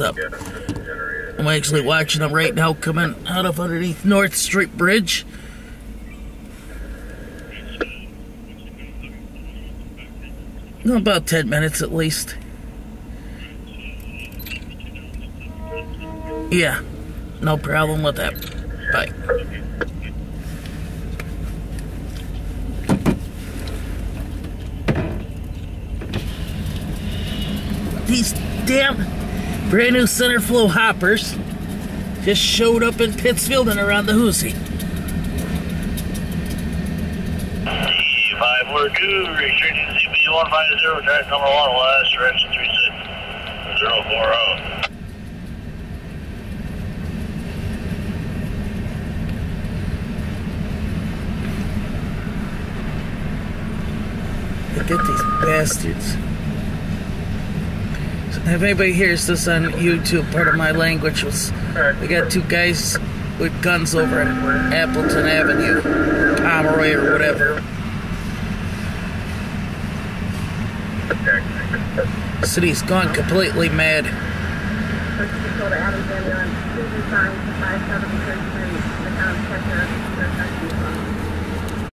up. I'm actually watching them right now coming out of underneath North Street Bridge. About 10 minutes at least. Yeah, no problem with that. Bye. These damn brand new center flow hoppers just showed up in Pittsfield and around the Housy. Five four two, restricting CP one five zero, track number one, last direction three six zero four zero. Look at these bastards. If anybody hears this on YouTube, part of my language was we got two guys with guns over at Appleton Avenue, Pomeroy or whatever. City's gone completely mad. Dakota Adams ambulance, please respond to 5733, the town of Chester,